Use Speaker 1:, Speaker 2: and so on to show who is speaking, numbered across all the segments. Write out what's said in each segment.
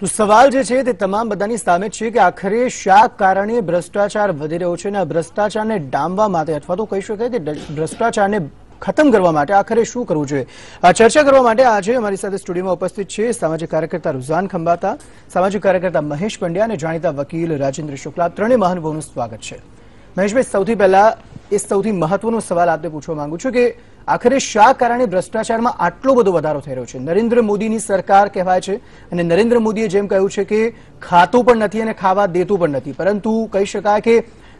Speaker 1: તો સવાલ જે છે તે તમામ બધાની સામે છે કે આખરે શા કારણે ભ્રષ્ટાચાર વધી રહ્યો છે અને ભ્રષ્ટાચારને ડામવા માટે અથવા તો કહી શકાય કે ભ્રષ્ટાચારને ખતમ કરવા માટે આખરે શું કરવું જોઈએ? આ ચર્ચા કરવા માટે આજે અમારી સાથે સ્ટુડિયોમાં ઉપસ્થિત છે સામાજિક કાર્યકર્તા રુઝાન ખંભાતા સામાજિક કાર્યકર્તા મહેશ પંડ્યા અને જાણીતા વકીલ રાજેન્દ્ર શુક્લા. ત્રણેય મહાનુભાવનું સ્વાગત છે. મહેશભાઈ, સૌથી પહેલા એ સૌથી મહત્વનો સવાલ આપને પૂછવા માંગુ છું કે આખરે શા કારણે ભ્રષ્ટાચારમાં આટલો બધો વધારો થઈ રહ્યો છે? નરેન્દ્ર મોદીની સરકાર કહેવાય છે અને નરેન્દ્ર મોદીએ જેમ કહ્યું છે કે ખાતું પણ નથી અને ખાવા દેતું પણ નથી. પરંતુ કહી શકાય કે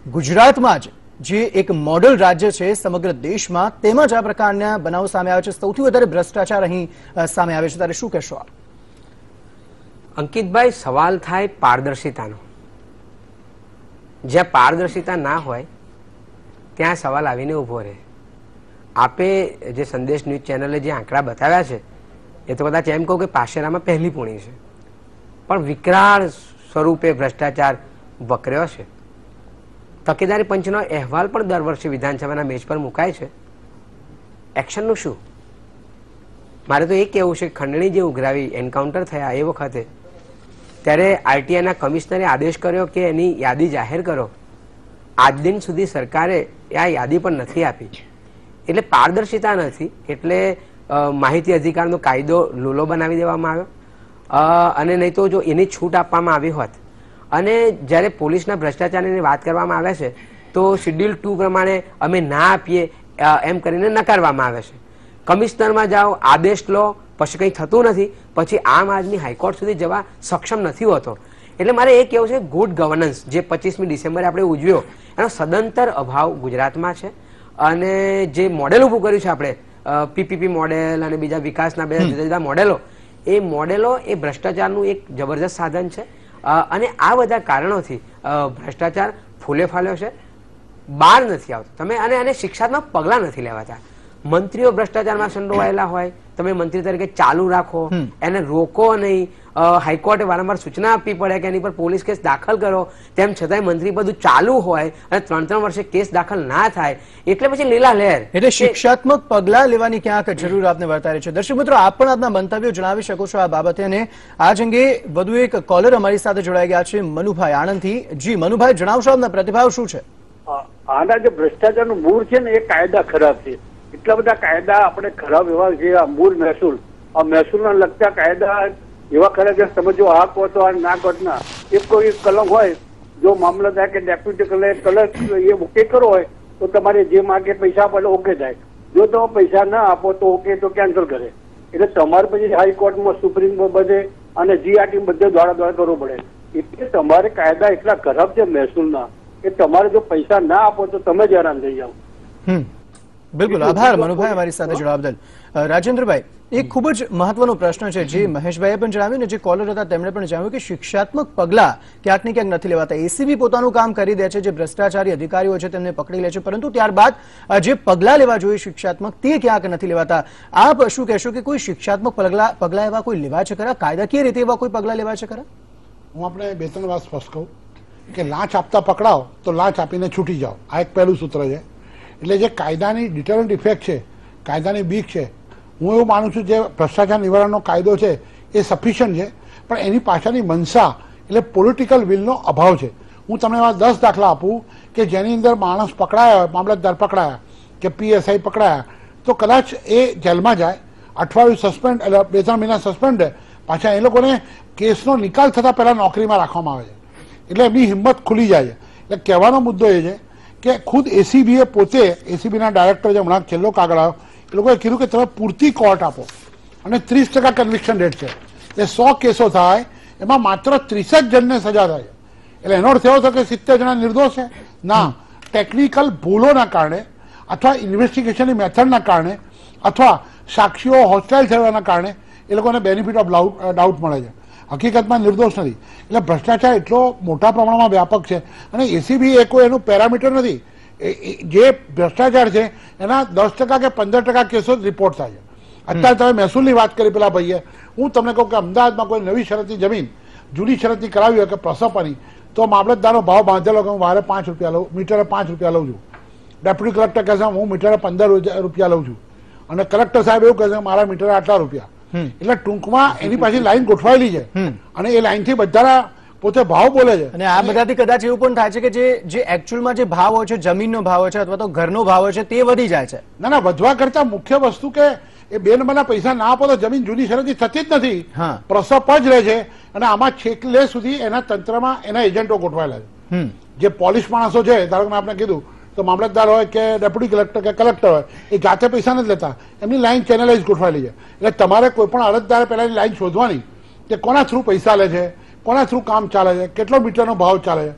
Speaker 1: ગુજરાતમાં જ જે એક મોડલ રાજ્ય છે સમગ્ર દેશમાં, તેમાં જ આ પ્રકારના બનાવો સામે આવે છે. સૌથી વધારે ભ્રષ્ટાચાર અહીં સામે આવે છે. ત્યારે શું કહેશો આપ?
Speaker 2: અંકિતભાઈ, સવાલ થાય પારદર્શિતાનો. જ્યાં પારદર્શિતા ના હોય, ત્યાં સવાલ આવીને ઊભો રહે. આપે જે સંદેશ ન્યૂઝ ચેનલે જે આંકડા બતાવ્યા છે, એ તો કદાચ એમ કહું કે પાશેરામાં પહેલી પૂણી છે. પણ વિકરાળ સ્વરૂપે ભ્રષ્ટાચાર વકર્યો છે. તકેદારી પંચનો અહેવાલ પણ દર વર્ષે વિધાનસભાના મેચ પર મુકાય છે. એક્શનનું શું? મારે તો એ કહેવું છે ખંડણી જે ઉઘરાવી, એન્કાઉન્ટર થયા એ વખતે, ત્યારે આરટીઆઈના કમિશનરે આદેશ કર્યો કે એની યાદી જાહેર કરો. આજ દિન સુધી સરકારે આ યાદી પણ નથી આપી. એટલે પારદર્શિતા નથી. એટલે માહિતી અધિકારનો કાયદો લૂલો બનાવી દેવામાં આવ્યો. અને નહીં તો જો એની છૂટ આપવામાં આવી હોત. અને જ્યારે પોલીસના ભ્રષ્ટાચારની વાત કરવામાં આવે છે, તો શિડ્યુલ ટુ પ્રમાણે અમે ના આપીએ એમ કરીને નકારવામાં આવે છે. કમિશનરમાં જાઓ, આદેશ લો, પછી કંઈ થતું નથી, પછી આમ આદમી હાઈકોર્ટ સુધી જવા સક્ષમ નથી હોતો. એટલે મારે એ કહેવું છે, ગુડ ગવર્નન્સ જે પચીસમી ડિસેમ્બરે આપણે ઉજવ્યો, એનો સદંતર અભાવ ગુજરાતમાં છે. અને જે મોડેલ ઊભું કર્યું છે આપણે પીપીપી મોડેલ અને બીજા વિકાસના બે જુદા જુદા મોડેલો એ મોડેલો એ ભ્રષ્ટાચારનું એક જબરજસ્ત સાધન છે. અને આ બધા કારણોથી ભ્રષ્ટાચાર ફૂલે ફાલ્યો છે. બહાર નથી આવતો. તમે અને આને શિક્ષાત્મક પગલાં નથી લેવાતા. મંત્રીઓ ભ્રષ્ટાચારમાં સંડોવાયેલા હોય તમે મંત્રી તરીકે ચાલુ રાખો એને રોકો નહીં. હાઈકોર્ટે વારંવાર સૂચના આપવી પડે કે એની પર પોલીસ કેસ દાખલ કરો. તેમ છતાંય મંત્રી બધું ચાલુ હોય અને ત્રણ ત્રણ વર્ષે કેસ દાખલ ના થાય એટલે પછી લીલા લહેર.
Speaker 1: એટલે શિક્ષાત્મક પગલાં લેવાની ક્યાંક જરૂર આપને વર્તારે છે. દર્શક મિત્રો આપ પણ આપના મંતવ્યો જણાવી શકો છો આ બાબતે અને આજ અંગે વધુ એક કોલર અમારી સાથે જોડાઈ ગયા છે મનુભાઈ આણંદથી. જી મનુભાઈ જણાવશો આપના પ્રતિભાવ શું છે?
Speaker 3: આ- આના જે ભ્રષ્ટાચારનું મૂળ છે ને એ કાયદા ખરાબ છે. એટલા બધા કાયદા આપણે ખરાબ એવા જે આ મહેસૂલ. આ મહેસૂલના લગતા કાયદા એવા ખરા કે તમે આ કહો તો આ ના કહો તો ના. એક કોઈ કલમ હોય, જો મામલતદાર કે ડેપ્યુટી કલેક્ટર કલર એ ઓકે કરો હોય, તો તમારે જે માગે પૈસા આપો ઓકે થાય. જો તમે પૈસા ના આપો તો ઓકે, તો કેન્સલ કરે. એટલે તમારે પછી હાઈકોર્ટમાં સુપ્રીમ બધે અને જીઆરટી બધે દ્વારા દ્વારા કરવું પડે. એટલે તમારે કાયદા એટલા ખરાબ છે મહેસૂલના, કે તમારે જો પૈસા ના આપો તો તમે જ હેરાન થઈ જાઓ.
Speaker 1: બિલકુલ આભાર મનુભાઈ અમારી સાથે જોડાવા બદલ રાજેન્દ્રભાઈ એક ખૂબ જ મહત્વનો પ્રશ્ન છે. જે મહેશભાઈએ પણ જણાવ્યું ને જે કોલર હતા તેમણે પણ જણાવ્યું કે શિક્ષાત્મક પગલા ક્યાંક ને ક્યાંક નથી લેવાતા. એસીબી પોતાનું કામ કરી દે છે જે ભ્રષ્ટાચારી અધિકારીઓ છે તેમને પકડી લે છે. પરંતુ ત્યારબાદ જે પગલાં લેવા જોઈએ શિક્ષાત્મક તે ક્યાંક નથી લેવાતા. આપ શું કહેશો કે કોઈ શિક્ષાત્મક પગલા પગલા એવા કોઈ લેવા છે ખરા? કાયદાકીય રીતે એવા કોઈ પગલા લેવા છે ખરા?
Speaker 4: હું આપણે બે ત્રણ વાત સ્પષ્ટ કહું કે લાંચ આપતા પકડાવ તો લાંચ આપીને છૂટી જાઓ. આ એક પહેલું સૂત્ર છે. એટલે જે કાયદાની ડિટરન્ટ ઇફેક્ટ છે, કાયદાની બીક છે, હું એવું માનું છું જે ભ્રષ્ટાચાર નિવારણનો કાયદો છે, એ સફિશિયન્ટ છે, પણ એની પાછળની મનસા એટલે પોલિટિકલ વિલનો અભાવ છે. હું તમને એવા દસ દાખલા આપું કે જેની અંદર માણસ પકડાયા હોય, મામલતદાર પકડાયા, કે પીએસઆઈ પકડાયા, તો કદાચ એ જેલમાં જાય, અઠવાડિયું સસ્પેન્ડ એટલે બે ત્રણ મહિના સસ્પેન્ડ પાછા એ લોકોને કેસનો નિકાલ થતાં પહેલાં નોકરીમાં રાખવામાં આવે છે. એટલે એમની હિંમત ખુલી જાય છે. એટલે કહેવાનો મુદ્દો એ છે કે ખુદ એસીબીએ પોતે એસીબીના ડાયરેક્ટર જે હમણાં છેલ્લો કાગળ આવ્યો, એ લોકોએ કીધું કે તમે પૂરતી કોર્ટ આપો. અને ત્રીસ ટકા કન્વિક્શન રેટ છે. એટલે સો કેસો થાય, એમાં માત્ર ત્રીસ જ જણને સજા થાય એટલે એનો અર્થ એવો થયો કે સિત્તેર જણા નિર્દોષ છે? ના. ટેકનિકલ ભૂલોના કારણે, અથવા ઇન્વેસ્ટિગેશનની મેથડના કારણે, અથવા સાક્ષીઓ હોસ્ટાઇલ થવાના કારણે, એ લોકોને બેનિફિટ ઓફ ડાઉટ મળે છે. હકીકતમાં નિર્દોષ નથી. એટલે ભ્રષ્ટાચાર એટલો મોટા પ્રમાણમાં વ્યાપક છે અને એસીબી એ કોઈ એનું પેરામીટર નથી. જે ભ્રષ્ટાચાર છે, એના દસ ટકા કે પંદર ટકા કેસો રિપોર્ટ થાય છે. અત્યારે તમે મહેસૂલની વાત કરી પેલા ભાઈએ, હું તમને કહું કે અમદાવાદમાં કોઈ નવી શરતની જમીન, જૂની શરતની કરાવી હોય કે પ્રસપાની તો મામલતદારનો ભાવ બાંધેલો કે હું વારે પાંચ રૂપિયા લઉં, મીટરે પાંચ રૂપિયા લઉં છું. ડેપ્યુટી કલેક્ટર કહેશે, હું મીટરે પંદર રૂપિયા લઉં છું. અને કલેક્ટર સાહેબ એવું કહેશે, મારા મીટરે આટલા રૂપિયા. એટલે ટૂંકમાં એની પાછી લાઈન ગોઠવાયેલી છે. અને એ લાઈનથી બધાના પોતે ભાવ બોલે છે.
Speaker 1: અને આ બધાથી કદાચ એવું પણ થાય છે કે જે જે એકચ્યુઅલમાં જે ભાવ હોય છે જમીનનો ભાવ હોય છે અથવા તો ઘરનો ભાવ હોય છે તે વધી જાય છે.
Speaker 4: ના ના વધવા કરતા મુખ્ય વસ્તુ કે એ બે નંબરના પૈસા ના આપો તો જમીન જૂની શરતી થતી જ નથી. પ્રસપ જ રહે છે અને આમાં છેકલે સુધી એના તંત્રમાં એના એજન્ટો ગોઠવાયેલા છે. જે પોલીસ માણસો છે ધારો આપણે કીધું તો મામલતદાર હોય કે ડેપ્યુટી કલેક્ટર કે કલેક્ટર હોય એ જાતે પૈસા નથી લેતા. એમની લાઈન ચેનલાઇઝ ગોઠવાયેલી છે એટલે તમારે કોઈ પણ અરજદારે પહેલાંની લાઈન શોધવાની કે કોના થ્રુ પૈસા લે છે કોના થ્રુ કામ ચાલે છે કેટલો મીટરનો ભાવ ચાલે છે.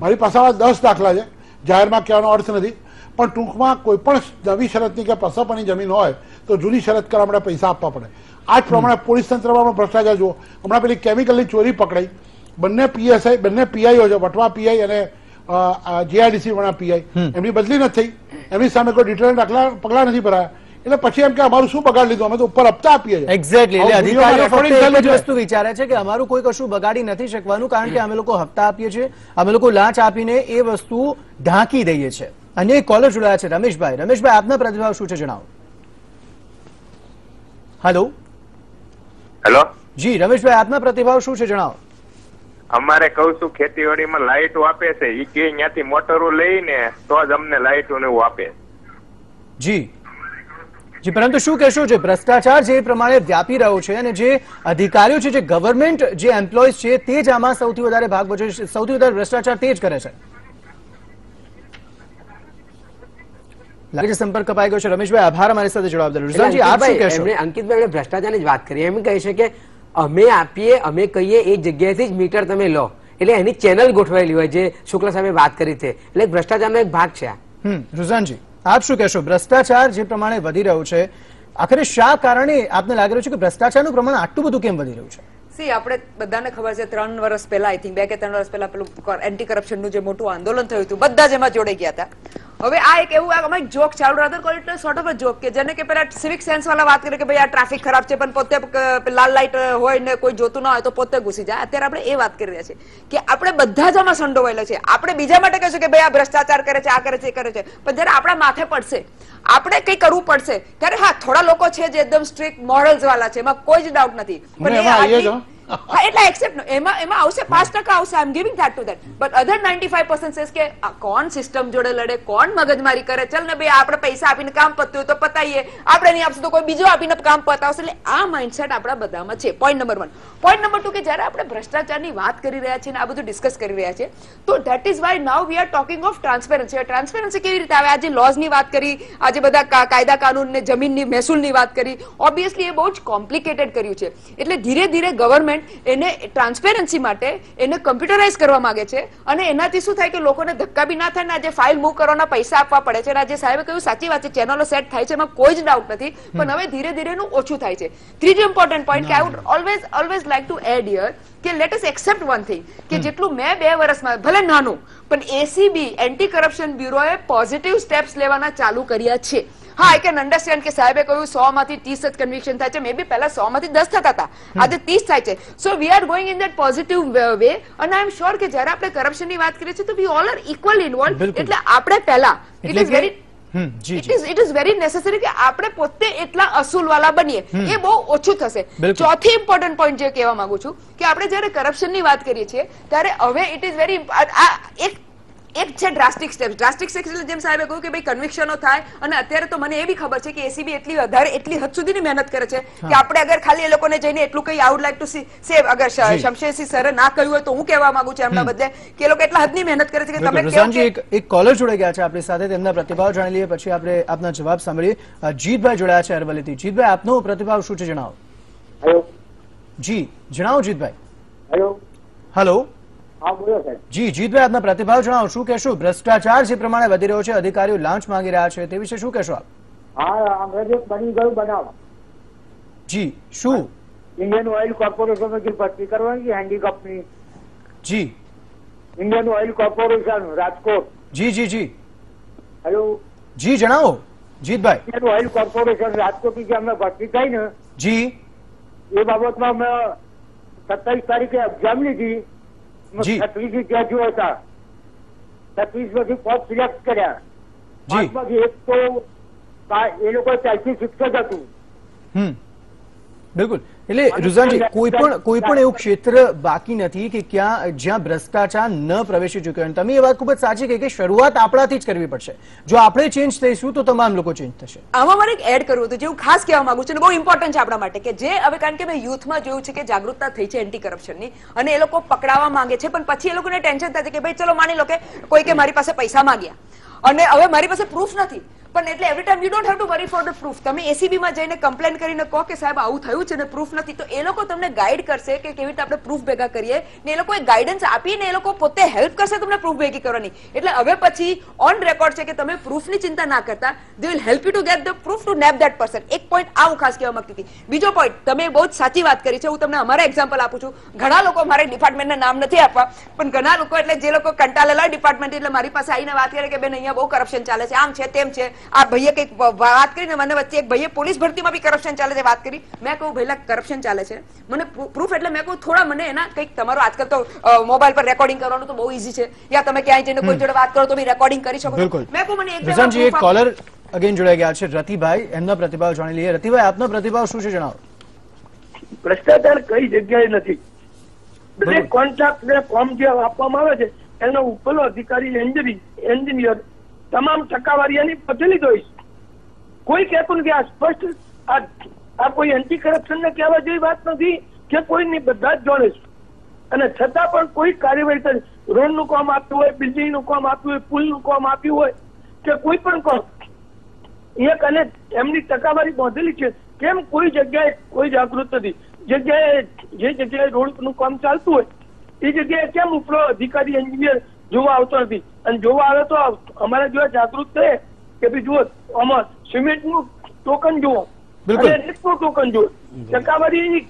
Speaker 4: મારી પાસે આવા દસ દાખલા છે જાહેરમાં કહેવાનો અર્થ નથી. પણ ટૂંકમાં કોઈ પણ નવી શરતની કે પસપની જમીન હોય તો જૂની શરત કરવા માટે પૈસા આપવા પડે. આ જ પ્રમાણે પોલીસ તંત્રમાં પણ ભ્રષ્ટાચાર જુઓ. હમણાં પેલી કેમિકલની ચોરી પકડાઈ. બંને પીએસઆઈ બંને પીઆઈઓ છે વટવા પીઆઈ અને જીઆઈડીસી વાળા પીઆઈ એમની બદલી નથી થઈ. એમની સામે કોઈ ડિટેલ પગલા નથી ભરાયા. એટલે પછી એમ કે અમારું શું બગાડ લીધું? અમે તો ઉપર હપ્તા આપીએ છીએ.
Speaker 1: એક્ઝેક્ટલી એટલે અધિકારીઓ ફક્ત એક જ વસ્તુ વિચારે છે કે અમારું કોઈ કશું બગાડી નથી શકવાનું કારણ કે અમે લોકો હપ્તા આપીએ છીએ. અમે લોકો લાંચ આપીને એ વસ્તુ ઢાંકી દઈએ છીએ. અને એક કોલર જોડાયા છે. રમેશભાઈ રમેશભાઈ આપના પ્રતિભાવ શું છે જણાવો? હેલો
Speaker 5: હેલો
Speaker 1: જી રમેશભાઈ આપના પ્રતિભાવ શું છે જણાવો?
Speaker 5: અમારે કહું છું ખેતીવાડીમાં લાઈટો આપે છે. એ કે ત્યાંથી મોટરો લઈને તો જ અમને લાઈટો ને એવું આપે.
Speaker 1: જી. જી પરંતુ શું કહેશો? જે ભ્રષ્ટાચાર જે પ્રમાણે વ્યાપી રહ્યો છે અને જે અધિકારીઓ છે જે ગવર્મેન્ટ જે એમ્પ્લોઈઝ છે તે જ આમાં સૌથી વધારે ભાગ ભજવે છે. સૌથી વધારે ભ્રષ્ટાચાર તે જ કરે છે. લાગે છે સંપર્ક કપાઈ ગયો છે. રમેશભાઈ આભાર અમારી સાથે જોડાવા બદલ
Speaker 2: અંકિતભાઈ એમણે ભ્રષ્ટાચારની જ વાત કરી. એમ કહે છે કે અમે આપીએ અમે કહીએ એ જગ્યાએથી જ મીટર તમે લો. એટલે એની ચેનલ ગોઠવાયેલી હોય જે શુક્લ સાહેબે વાત કરી છે. એટલે ભ્રષ્ટાચારનો એક ભાગ છે આ.
Speaker 1: રુઝાનજી આપ શું કહેશો? ભ્રષ્ટાચાર જે પ્રમાણે વધી રહ્યું છે આખરે શા કારણે આપને લાગી રહ્યું છે કે ભ્રષ્ટાચારનું પ્રમાણ આટલું બધું કેમ વધી રહ્યું છે?
Speaker 6: સી આપણે બધાને ખબર છે ત્રણ વર્ષ પહેલા આઈ થિંક બે કે ત્રણ વર્ષ પહેલા પેલું એન્ટી કરપ્શનનું જે મોટું આંદોલન થયું હતું બધા જ એમાં જોડાઈ ગયા હતા. હવે આ એક એવું આ અમારી જોક ચાલુ rather call it sort of joke કે જેને કે પેલા સિવિક સેન્સ વાળા વાત કરે કે ભાઈ આ ટ્રાફિક ખરાબ છે પણ પોતે લાલ લાઈટ હોય ને કોઈ જોતું ના હોય તો પોતે ઘૂસી જાય. અત્યારે આપણે એ વાત કરી રહ્યા છીએ કે આપણે બધા જ આમાં સંડોવાયેલા છે આપણે બીજા માટે કહીશું કે ભાઈ આ ભ્રષ્ટાચાર કરે છે આ કરે છે એ કરે છે. પણ જ્યારે આપણા માથે પડશે આપણે કઈ કરવું પડશે ત્યારે હા થોડા લોકો છે જે એકદમ સ્ટ્રિક્ટ મોરલ્સ વાળા છે એમાં કોઈ જ ડાઉટ નથી.
Speaker 4: પણ
Speaker 6: એ
Speaker 4: હા
Speaker 6: એટલે એક્સેપ્ટ એમાં એમાં આવશે પાંચ ટકા આવશે I am giving that to that but other ninety five percent cases કે આ કોણ સિસ્ટમ જોડે લડે? કોણ મગજમારી કરે? ચલ ને ભાઈ આપણે પૈસા આપીને કામ પત્યું તો પતાવીએ આપણે નહીં આપશું તો કોઈ બીજો આપીને કામ પતાવશે. એટલે આ માઇન્ડસેટ આપણા બધામાં છે. Point number one point number two કે જ્યારે આપણે ભ્રષ્ટાચારની વાત કરી રહ્યા છીએ ને આ બધું ડિસ્કસ કરી રહ્યા છે તો that is why now we are talking of transparency transparency કેવી રીતે આવે? આજે લોઝની વાત કરી આજે બધા કાયદા કાનૂન ને જમીનની મહેસૂલની વાત કરી. ઓબ્વિયસલી એ બહુ જ કોમ્પ્લિકેટેડ કર્યું છે. એટલે ધીરે ધીરે ગવર્મેન્ટ એને ટ્રાન્સપેરન્સી માટે એને કમ્પ્યુટરાઇઝ કરવા માંગે છે. અને એનાથી શું થાય કે લોકોને ધક્કા બી ના થાય ને આજે ફાઇલ મૂવ કરવાના પૈસા આપવા પડે છે. અને આજે સાહેબે કહ્યું સાચી વાત છે ચેનલો સેટ થાય છે એમાં કોઈ જ ડાઉટ નથી. પણ હવે ધીરે ધીરે એનું ઓછું થાય છે. ત્રીજું ઇમ્પોર્ટન્ટ પોઈન્ટ કે I would always always like to add here કે let us accept one thing કે જેટલું મેં બે વર્ષમાં ભલે નાનું પણ એસીબી એન્ટી કરપ્શન બ્યુરોએ પોઝિટિવ સ્ટેપ્સ લેવાના ચાલુ કર્યા છે. હા આઈ કેન અન્ડરસ્ટેન્ડ કે સાહેબે કહ્યું સો માંથી ત્રીસ જ કન્વિક્શન થાય છે. મે બી પહેલા સો માંથી દસ થતા હતા. આજે ત્રીસ થાય છે. So we are going in that positive way અને આઈ એમ શ્યોર કે જ્યારે આપણે કરપ્શનની વાત કરીએ છીએ તો we all are equal involve. એટલે આપણે પહેલા it is very it is it is very necessary કે આપણે પોતે એટલા અસૂલવાલા બનીએ. એ બહુ ઓછું થશે. ચોથી ઇમ્પોર્ટન્ટ પોઈન્ટ જે કહેવા માંગુ છું કે આપણે જ્યારે કરપ્શનની વાત કરીએ છીએ ત્યારે હવે ઇટ ઇઝ વેરી આ એક એક છે ડ્રાસ્ટિક સ્ટેપ ડ્રાસ્ટિક સ્ટેપ એટલે જેમ સાહેબે કહ્યું કે ભાઈ કન્વિક્શનો થાય અને અત્યારે તો મને એ બી ખબર છે કે એસીબી એટલી વધારે એટલી હદ સુધીની મહેનત કરે છે કે આપણે અગર ખાલી એ લોકોને જઈને એટલું કઈ આઉટ લાઈક ટુ સી સેવ અગર શમશેરસિંહ સરે ના કહ્યું હોય તો હું કહેવા માંગુ છું એમના બદલે કે એ લોકો એટલા હદની મહેનત કરે છે કે તમે
Speaker 1: એક એક કોલર જોડાઈ ગયા છે આપણી સાથે. તેમના પ્રતિભાવ જાણી લઈએ પછી આપણે આપના જવાબ સાંભળીએ. જીતભાઈ જોડાયા છે અરવલ્લીથી જીતભાઈ આપનો પ્રતિભાવ શું છે જણાવો?
Speaker 3: હેલો
Speaker 1: જી જણાવો જીતભાઈ.
Speaker 3: હેલો
Speaker 1: હલો જી જીતભાઈ આપના પ્રતિભાવ જણાવો. શું કહેશું? ભ્રષ્ટાચાર જે પ્રમાણે વધી રહ્યો છે અધિકારીઓ લાંચ માંગી રહ્યા છે તે વિશે શું કહેશો આપ?
Speaker 3: હા અંગ્રેજો બની ગયું બનાવ.
Speaker 1: જી શું?
Speaker 3: ઇન્ડિયન ઓઇલ કોર્પોરેશન જે ભરતી કરવાની હેન્ડી કંપની
Speaker 1: જી.
Speaker 3: Indian Oil Corporation Rajkot.
Speaker 1: જી જી જી.
Speaker 3: હેલો
Speaker 1: જી જણાવો. જીતભાઈ.
Speaker 3: ઇન્ડિયન ઓઇલ કોર્પોરેશન રાજકોટની જે અમે ભરતી થઈ ને
Speaker 1: જી.
Speaker 3: એ બાબતમાં અમે સત્તાવીસ તારીખે એક્ઝામ લીધી. છત્રીસ વિદ્યાર્થીઓ હતા છત્રીસમાંથી પદ સિલેક્ટ કર્યા. પાંચમાંથી એક તો એ લોકો ચાલતી શિક્ષક હતું.
Speaker 1: હમ. બિલકુલ. એટલે રુઝાનજી કોઈ પણ કોઈ પણ એવું ક્ષેત્ર બાકી નથી કે ક્યાં જ્યાં ભ્રષ્ટાચાર ન પ્રવેશી ચૂક્યો. અને તમે એ વાત ખૂબ જ સાચી કહી કે શરૂઆત આપણાથી જ કરવી પડશે. જો આપણે ચેન્જ થઈશું તો તમામ લોકો ચેન્જ થશે.
Speaker 6: આમાં મારે એક એડ કરવું હતું જે હું ખાસ કહેવા માંગુ છું અને બહુ ઇમ્પોર્ટન્ટ છે આપણા માટે કે જે હવે કારણ કે મેં યુથમાં જોયું છે કે જાગૃતતા થઈ છે એન્ટી કરપ્શનની અને એ લોકો પકડાવા માંગે છે પણ પછી એ લોકોને ટેન્શન થાય છે કે ભાઈ ચલો માની લો કે કોઈ કે મારી પાસે પૈસા માંગ્યા. અને હવે મારી પાસે પ્રૂફ નથી. પણ એટલે every time you don't have to worry for the proof તમે એસીબી માં જઈને કમ્પ્લેન કરીને કહો કે સાહેબ, આવું થયું છે ને પ્રૂફ નથી, તો એ લોકો તમને ગાઈડ કરશે કે કેવી રીતે આપણે પ્રૂફ ભેગા કરીએ ને એ લોકો ગાઈડન્સ આપીને એ લોકો પોતે હેલ્પ કરશે તમને પ્રૂફ ભેગી કરવાની. એટલે હવે પછી ઓન રેકોર્ડ છે કે તમે પ્રૂફની ચિંતા ના કરતા they will help you to get the proof to nab that person એક પોઈન્ટ આ હું ખાસ કહેવા માંગતી હતી. બીજો પોઈન્ટ તમે બહુ જ સાચી વાત કરી છે, હું તમને અમારા એક્ઝામ્પલ આપું છું. ઘણા લોકો મારે ડિપાર્ટમેન્ટના નામ નથી આપવા, પણ ઘણા લોકો એટલે જે લોકો કંટાળેલા ડિપાર્ટમેન્ટ એટલે મારી પાસે આવીને વાત કરે કે બેન, અહીંયા બહુ કરપ્શન ચાલે છે, આમ છે, તેમ છે. આ ભાઈએ કંઈક વાત કરીને મને વચ્ચે એક ભાઈએ પોલીસ ભરતીમાં બી કરપ્શન ચાલે છે વાત કરી. મેં કહું ભાઈલા કરપ્શન ચાલે છે. મને પ્રૂફ એટલે મેં કહું થોડા મને એના કંઈક તમારો આજકાલ તો મોબાઈલ પર રેકોર્ડિંગ કરવાનું તો બહુ ઈઝી છે. યા તમે ક્યાંય જઈને કોઈ જોડે વાત કરો તો બી રેકોર્ડિંગ કરી શકો
Speaker 1: બિલકુલ.
Speaker 6: મેં કહું મને એક
Speaker 1: એક કોલર અગેન જોડાઈ ગયા છે. રતિભાઈ એમનો પ્રતિભાવ જાણી લઈએ. રતિભાઈ આપનો પ્રતિભાવ શું છે જણાવો?
Speaker 7: ભ્રષ્ટાચાર કઈ જગ્યાએ નથી. દરેક કોન્ટ્રાક્ટ ને ફોર્મ જે આપવામાં આવે છે એનો ઉપરનો અધિકારી એન્જિનિયર એન્જિનિયર તમામ ટકાવારી પટેલી જોઈશ કોઈ કહેતું નથી આ સ્પષ્ટ, આ કોઈ એન્ટી કરપ્શન ને કહેવા જેવી વાત નથી કે કોઈની બધા જ જોડે અને છતાં પણ કોઈ કાર્યવાહી કરી રોડનું કામ આપ્યું હોય બિલ્ડિંગનું કામ આપ્યું હોય પુલનું કામ આપ્યું હોય, કે કોઈ પણ કામ. એક અને એમની ટકાવારી બાંધેલી છે. કેમ કોઈ જગ્યાએ કોઈ જાગૃત નથી? જગ્યાએ, જે જગ્યાએ રોડનું કામ ચાલતું હોય, એ જગ્યાએ કેમ ઉપરો અધિકારી, એન્જિનિયર જોવા આવતો નથી. અને જોવા આવે તો અમારા જેવા જાગૃત થયે કે ભાઈ જુઓ આમાં સિમેન્ટનું ટોકન જુઓ. અને રેતનું ટોકન જુઓ. ટકાવારી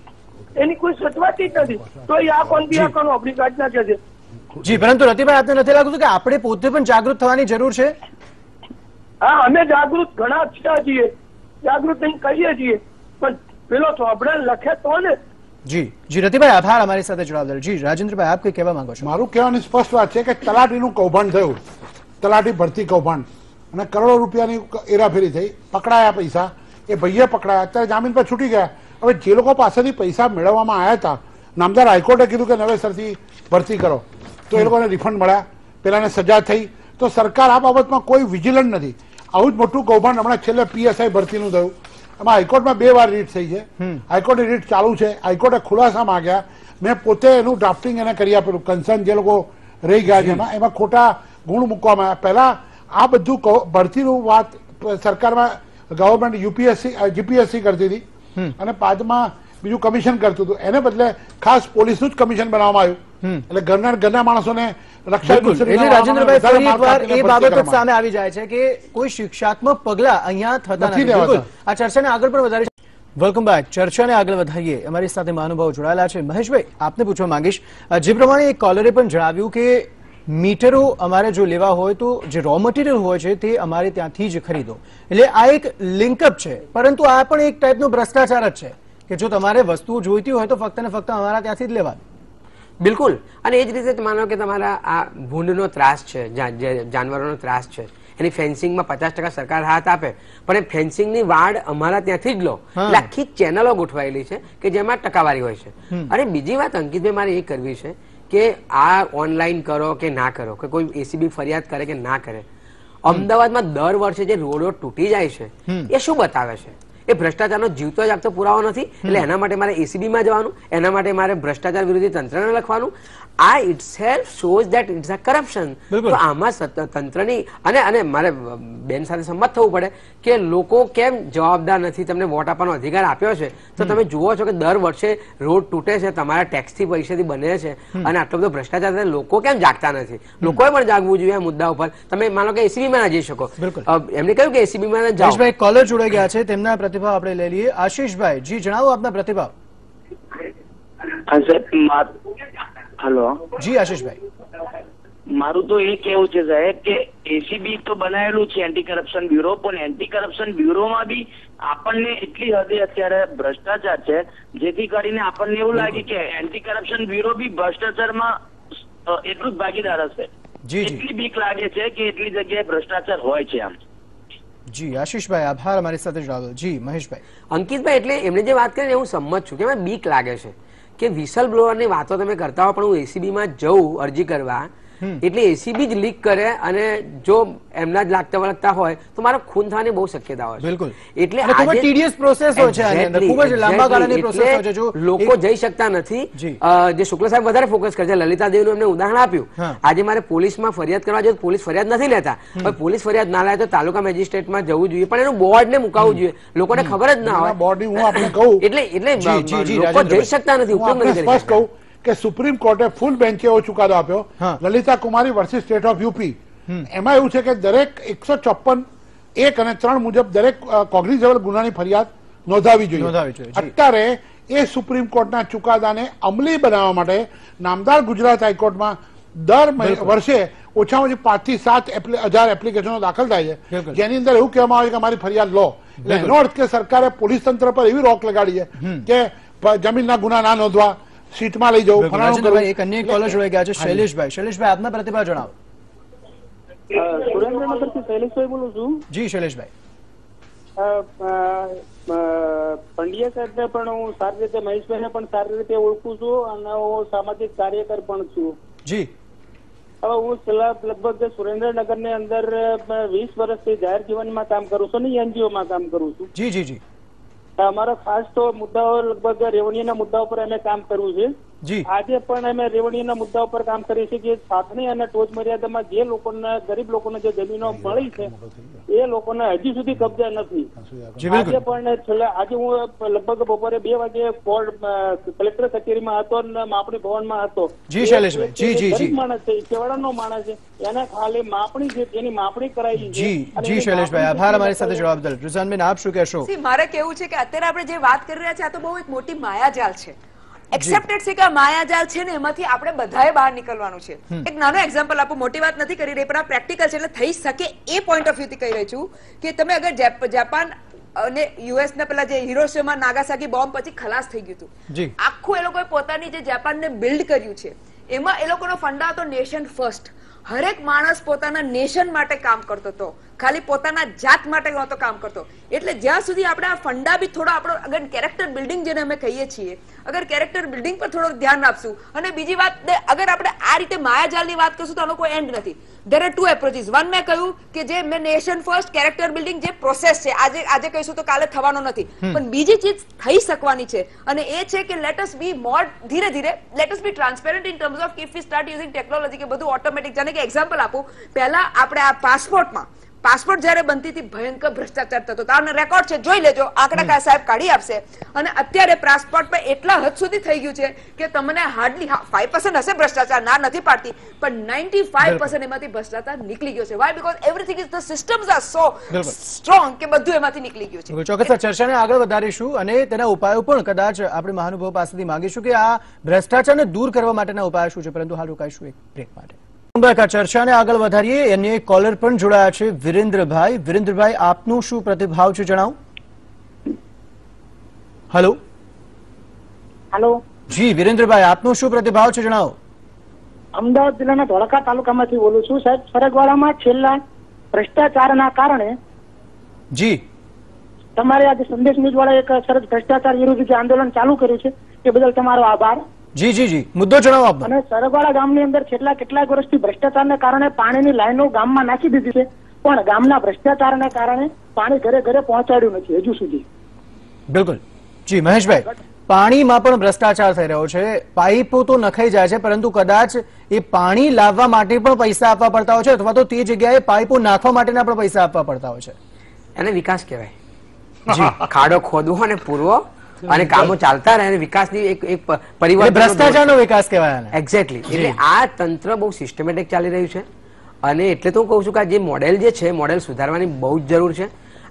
Speaker 7: એની કોઈ સચવાતી જ નથી. તો એ આ કોણ બી આ કોણ આપણી કાઢના છે
Speaker 1: જી. પરંતુ રતિભાઈ આપને નથી લાગતું કે આપણે પોતે પણ જાગૃત થવાની જરૂર છે?
Speaker 7: હા અમે જાગૃત ઘણા છીએ. જાગૃત કહીએ છીએ. પણ પેલો ચોપડા લખે તો ને
Speaker 1: જી જી, રતિભાઈ, આભાર અમારી સાથે જોડાવા જી, રાજેન્દ્રભાઈ, આપ કઈ કહેવા માંગો છો?
Speaker 4: મારું કહેવાની સ્પષ્ટ વાત છે કે તલાટીનું કૌભાંડ થયું. તલાટી ભરતી કૌભાંડ. અને કરોડો રૂપિયાની એરાફેરી થઈ. પકડાયા પૈસા. એ ભાઈએ પકડાયા. અત્યારે જામીન પર છૂટી ગયા. હવે જે લોકો પાસેથી પૈસા મેળવવામાં આવ્યા હતા, નામદાર હાઈકોર્ટે કીધું કે નવેસરથી ભરતી કરો. તો એ લોકોને રિફંડ મળ્યા. પેલાને સજા થઈ. તો સરકાર આ બાબતમાં કોઈ વિજિલન્ટ નથી. આવું જ મોટું કૌભાંડ હમણાં છેલ્લે પીએસઆઈ ભરતીનું થયું. એમાં હાઈકોર્ટમાં બે વાર રીટ થઈ છે. હાઈકોર્ટની રીટ ચાલુ છે. હાઈકોર્ટે ખુલાસા માંગ્યા. મેં પોતે એનું ડ્રાફ્ટિંગ એને કરી આપેલું. કન્સર્ન જે લોકો રહી ગયા છે એમાં. એમાં ખોટા ગુણ મૂકવામાં આવ્યા. પહેલા આ બધું ભરતીનું વાત સરકારમાં ગવર્મેન્ટ યુપીએસસી જીપીએસસી કરતી હતી. અને બાદમાં બીજું કમિશન કરતું હતું. એને બદલે ખાસ પોલીસનું જ કમિશન બનાવવામાં આવ્યું. એટલે ઘરના ઘરના માણસોને રક્ષા
Speaker 1: રાજેન્દ્રભાઈ ફરી એ બાબત સામે આવી જાય છે કે કોઈ શિક્ષાત્મક પગલા અહીંયા થતા
Speaker 4: નથી.
Speaker 1: આ ચર્ચાને આગળ પણ વધારી વેલકમ બેક. ચર્ચાને આગળ વધારીએ. અમારી સાથે મહાનુભાવ જોડાયેલા છે. મહેશભાઈ આપને પૂછવા માંગીશ જે પ્રમાણે એક કોલરે પણ જણાવ્યું કે મીટરો અમારે જો લેવા હોય તો જે રો મટીરિયલ હોય છે તે અમારે ત્યાંથી જ ખરીદો. એટલે આ એક લિંકઅપ છે. પરંતુ આ પણ એક ટાઈપનો ભ્રષ્ટાચાર જ છે કે જો તમારે વસ્તુ જોઈતી હોય તો ફક્ત ને ફક્ત અમારા ત્યાંથી જ લેવાની.
Speaker 2: બિલકુલ. અને એ જ રીતે માનો કે તમારા આ ભૂંડનો ત્રાસ છે જાનવરોનો ત્રાસ છે એની ફેન્સિંગમાં પચાસ ટકા સરકાર હાથ આપે પણ એ ફેન્સિંગની વાડ અમારા ત્યાંથી જ લો. એટલે આખી ચેનલો ગોઠવાયેલી છે કે જેમાં ટકાવારી હોય છે. અને બીજી વાત અંકિતભાઈ મારે એ કરવી છે કે આ ઓનલાઈન કરો કે ના કરો કે કોઈ એસીબી ફરિયાદ કરે કે ના કરે. અમદાવાદમાં દર વર્ષે જે રોડો તૂટી જાય છે એ શું બતાવે છે? એ ભ્રષ્ટાચારનો જીવતો જ આપતો પુરાવો નથી. એટલે એના માટે મારે એસીબીમાં જવાનું એના માટે મારે ભ્રષ્ટાચાર વિરોધી તંત્રને લખવાનું. આ itself shows that it's a corruption તો આમાં તંત્રની અને અને મારે બેન સાથે સંમત થવું પડે કે લોકો કેમ જવાબદાર નથી? તમને વોટ આપવાનો અધિકાર આપ્યો છે. તો તમે જુઓ છો કે દર વર્ષે રોડ તૂટે છે તમારા ટેક્સથી પૈસાથી બને છે અને આટલો બધો ભ્રષ્ટાચાર થાય, લોકો કેમ જાગતા નથી? લોકોએ પણ જાગવું જોઈએ આ મુદ્દા ઉપર. તમે માનો કે એસીબી માં જઈ શકો. એમને કહ્યું કે એસીબી માં જાઓ.
Speaker 1: કોલર જોડાઈ ગયા છે તેમના પ્રતિભાવ આપણે લઈ લઈએ. આશીષભાઈ જી જણાવો આપના પ્રતિભાવ.
Speaker 8: હલો.
Speaker 1: જી આશીષભાઈ.
Speaker 8: મારું તો એ કેવું છે સાહેબ કે એસીબી તો બનાવેલું છે એન્ટી કરપ્શન બ્યુરો પણ એન્ટી કરપ્શન બ્યુરોમાં બી આપણને એટલી હદે અત્યારે ભ્રષ્ટાચાર છે જેથી કરીને આપણને એવું લાગે કે એન્ટી કરપ્શન બ્યુરો બી ભ્રષ્ટાચારમાં એટલું જ ભાગીદાર હશે. એટલી બીક લાગે છે કે એટલી જગ્યાએ ભ્રષ્ટાચાર હોય છે આમ.
Speaker 1: જી આશીષભાઈ આભાર અમારી સાથે જોડાવો જી મહેશભાઈ.
Speaker 2: અંકિતભાઈ એટલે એમણે જે વાત કરી હું સંમત છું કે મને બીક લાગે છે. કે વિસલ બ્લોઅરની વાતો તમે કરતા હો પણ હું એસીબી માં જઉં અરજી કરવા એટલે એસીબી જ લીક કરે અને જો એમના જ લાગતા વળગતા હોય તો મારો ખૂન થવાની બહુ શક્યતા હોય
Speaker 1: બિલકુલ.
Speaker 2: એટલે
Speaker 1: ખૂબ જ
Speaker 2: આજે-
Speaker 1: હોય છે ખૂબ જ લાંબા ગાળાની પ્રોસેસ હોય છે. જો
Speaker 2: લોકો જઈ શકતા નથી.
Speaker 1: જે.
Speaker 2: શુક્લ સાહેબ વધારે ફોકસ કરે છે લલિતા દેવનું એમને ઉદાહરણ આપ્યું. આજે મારે પોલીસમાં ફરિયાદ કરવા જોઈએ પોલીસ ફરિયાદ નથી લેતા. હવે પોલીસ ફરિયાદ ના લે તો તાલુકા મેજિસ્ટ્રેટમાં જવું જોઈએ પણ એનું બોર્ડ ને મુકાવવું જોઈએ. લોકોને ખબર જ ના હોય.
Speaker 4: બોર્ડની હું આપને કહું.
Speaker 2: એટલે એટલે લોકો જઈ શકતા નથી ઉપયોગ નથી કરી
Speaker 4: સ્પષ્ટ કહું. કે સુપ્રીમ કોર્ટે ફૂલ બેન્ચે એવો ચુકાદો આપ્યો. Lalita Kumari versus state of UP એમાં એવું છે કે દરેક એકસો ચોપન એક અને ત્રણ મુજબ દરેક કોગ્નિઝેબલ ગુનાની ફરિયાદ નોંધાવી જોઈએ. અત્યારે એ સુપ્રીમ કોર્ટના ચુકાદાને અમલી બનાવવા માટે નામદાર ગુજરાત હાઈકોર્ટમાં દર મહિ- વર્ષે ઓછામાં ઓછી પાંચથી સાત હજાર એપ્લિકેશનો દાખલ થાય છે. જેની અંદર એવું કહેવામાં આવે કે અમારી ફરિયાદ લો. એટલે એનો અર્થ કે સરકારે પોલીસ તંત્ર પર એવી રોક લગાડી છે કે જમીનના ગુના ના નોંધવા. સીટમાં લઈ જવું. ફલાણું કરવું.
Speaker 1: એક અન્ય કોલર જોડાઈ ગયા છે શૈલેષભાઈ. શૈલેષભાઈ આપના પ્રતિભાવ જણાવો.
Speaker 9: સુરેન્દ્રનગરથી શૈલેષભાઈ બોલું છું?
Speaker 1: જી શૈલેષભાઈ.
Speaker 9: પંડ્યા સાહેબને પણ હું સારી રીતે મહેશભાઈને પણ સારી રીતે ઓળખું છું અને હું સામાજિક કાર્યકર પણ છું.
Speaker 1: જી.
Speaker 9: હવે હું છેલ્લા લગભગ સુરેન્દ્રનગરની અંદર વીસ વર્ષથી જાહેર જીવનમાં કામ કરું છું ને એનજીઓ માં કામ કરું છું.
Speaker 1: જી જી જી.
Speaker 9: અમારા ખાસ તો મુદ્દાઓ લગભગ રેવન્યુના મુદ્દાઓ પર અમે કામ કરવું છે. આજે પણ અમે રેવન્યુના મુદ્દા ઉપર કામ કરીએ છીએ કે સાતની અને ટોચ મર્યાદામાં જે લોકોને ગરીબ લોકોને જે જમીનો મળી છે એ લોકોને હજી સુધી કબજા નથી. આજે પણ છેલ્લા આજે હું લગભગ બપોરે બે વાગે કોર્ટ કલેક્ટર કચેરીમાં હતો અને માપણી ભવનમાં હતો.
Speaker 1: જી, શૈલેષભાઈ. જી, જી,
Speaker 9: માણસ છે કેવડાનો માણસ છે એને ખાલી માપણી છે એની માપણી કરાવી છે
Speaker 1: જી જી શૈલેષભાઈ આભાર અમારી સાથે જોડાવા બદલ રુઝાનબેન આપ શું કહેશો?
Speaker 6: મારે કેવું છે કે અત્યારે આપણે જે વાત કરી રહ્યા છે આ તો બહુ એક મોટી માયાજાલ છે. એક્સેપ્ટેડ છે કે માયાજાલ છે ને એમાંથી આપણે બધાએ બહાર નીકળવાનું છે. એક નાનો એક્ઝામ્પલ આપું મોટી વાત નથી કરી રહી પણ આ પ્રેક્ટિકલ છે એટલે થઈ શકે એ પોઈન્ટ ઓફ વ્યૂથી કહી રહી છું કે તમે અગર જાપાન અને યુએસ ના પેલા જે હિરોશિમા નાગાસાકી બોમ્બ પછી ખલાસ થઈ ગયું હતું. આખું એ લોકોએ પોતાની જે જાપાનને બિલ્ડ કર્યું છે એમાં એ લોકોનો ફંડા હતો નેશન ફર્સ્ટ હરેક માણસ પોતાના નેશન માટે કામ કરતો હતો. ખાલી પોતાના જાત માટે નહોતો કામ કરતો. એટલે જ્યાં સુધી આપણે આ ફંડા બી થોડો આપણો અગર કેરેક્ટર બિલ્ડિંગ જેને અમે કહીએ છીએ અગર કેરેક્ટર બિલ્ડિંગ પર થોડું ધ્યાન આપશું અને બીજી વાત અગર આપણે આ રીતે માયાજાલની વાત કરશું તો આનો કોઈ એન્ડ નથી. There are two approaches one મેં કહ્યું કે જે મેં નેશન ફર્સ્ટ કેરેક્ટર બિલ્ડિંગ જે પ્રોસેસ છે આજે આજે કહીશું તો કાલે થવાનો નથી. પણ બીજી ચીજ થઈ શકવાની છે અને એ છે કે લેટ અસ બી મોર ધીરે ધીરે let us be transparent in terms of if we start using technology કે બધું ઓટોમેટિક જાણે કે એક્ઝામ્પલ આપું. પહેલા આપણે આ પાસપોર્ટમાં પાસપોર્ટ જ્યારે બનતી હતી ભયંકર ભ્રષ્ટાચાર થતો હતો. આનો રેકોર્ડ છે જોઈ લેજો. આંકડા કા સાહેબ કાઢી આપશે. અને અત્યારે પાસપોર્ટ પર એટલા હદ સુધી થઈ ગયું છે કે તમને હાર્ડલી ફાઈવ પર્સન્ટ હશે ભ્રષ્ટાચાર ના નથી પાડતી પણ નાઇન્ટી ફાઈવ પર્સન્ટ એમાંથી ભ્રષ્ટાચાર નીકળી ગયો છે. Why because everything is the systems are so strong કે બધું એમાંથી નીકળી ગયું છે.
Speaker 1: ચોક્કસ ચર્ચાને આગળ વધારીશું અને તેના ઉપાયો પણ કદાચ આપણે મહાનુભાવ પાસેથી માંગીશું કે આ ભ્રષ્ટાચારને દૂર કરવા માટેના ઉપાયો શું છે? પરંતુ હાલ રોકાઈશું એક બ્રેક માટે. ચર્ચાને આગળ વધારીએ અન્ય કોલર પણ જોડાયા છે વિરેન્દ્રભાઈ. વિરેન્દ્રભાઈ આપનું શું પ્રતિભાવ છે જણાવો. હલો
Speaker 10: હાલો
Speaker 1: જી વિરેન્દ્રભાઈ આપનું શું પ્રતિભાવ છે જણાવો.
Speaker 10: અમદાવાદ જિલ્લાના ધોળકા તાલુકામાંથી બોલું છું સાહેબ. સરગવાડામાં છેલ્લા ભ્રષ્ટાચારના કારણે
Speaker 1: જી.
Speaker 10: તમારે આજે સંદેશ ન્યૂઝ વાળા એક સરસ ભ્રષ્ટાચાર વિરુદ્ધ જે આંદોલન ચાલુ કર્યું છે એ બદલ તમારો આભાર.
Speaker 1: જી જી જી. મુદ્દો જણાવો આપનો.
Speaker 10: અને સરગવાડા ગામની અંદર છેલ્લા કેટલાક વર્ષથી ભ્રષ્ટાચારને કારણે પાણીની લાઈનો ગામમાં નાખી દીધી છે પણ ગામના ભ્રષ્ટાચારને કારણે પાણી ઘરે ઘરે પહોંચાડ્યું નથી હજુ સુધી.
Speaker 1: બિલકુલ. જી મહેશભાઈ પાણીમાં પણ ભ્રષ્ટાચાર થઈ રહ્યો છે. પાઇપો તો નખાઈ જાય છે પરંતુ કદાચ એ પાણી લાવવા માટે પણ પૈસા આપવા પડતા હોય છે અથવા તો તે જગ્યાએ પાઇપો નાખવા માટેના પણ પૈસા આપવા પડતા હોય છે.
Speaker 2: એને વિકાસ કહેવાય. ખાડો ખોદવો અને પૂરવો અને કામો ચાલતા રહે અને વિકાસની એક એક
Speaker 1: ભ્રષ્ટાચારનો વિકાસ કહેવાય
Speaker 2: એક્ઝેક્ટલી એટલે આ તંત્ર બહુ સિસ્ટમેટિક ચાલી રહ્યું છે. અને એટલે તો હું કહું છું કે આ જે મોડેલ જે છે મોડેલ સુધારવાની બહુ જ જરૂર છે.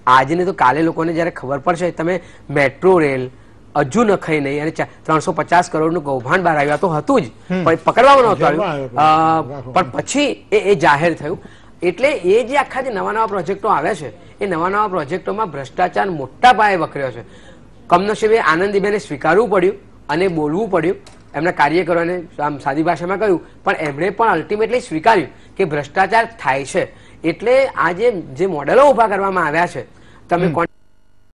Speaker 2: આજને તો કાલે લોકોને જ્યારે ખબર પડશે તમે મેટ્રો રેલ હજુ નખાઈ નહીં અને ત્રણસો પચાસ કરોડનું કૌભાંડ બહાર આવ્યું. તો હતું જ. પણ પકડવામાં નહોતું આવ્યું.
Speaker 4: આવ્યું.
Speaker 2: પણ પછી એ એ જાહેર થયું. એટલે એ જે આખા જે નવા નવા પ્રોજેક્ટો આવ્યા છે એ નવા નવા પ્રોજેક્ટોમાં ભ્રષ્ટાચાર મોટા પાયે વકર્યો છે. કમનસીબે આનંદીબેને સ્વીકારવું પડ્યું અને બોલવું પડ્યું. એમના કાર્યકરોને આમ સાદી ભાષામાં કહ્યું પણ એમણે પણ અલ્ટિમેટલી સ્વીકાર્યું કે ભ્રષ્ટાચાર થાય છે. એટલે આ જે જે મોડેલો ઊભા કરવામાં આવ્યા છે તમે કોણ